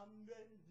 Amen.